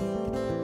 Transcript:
Música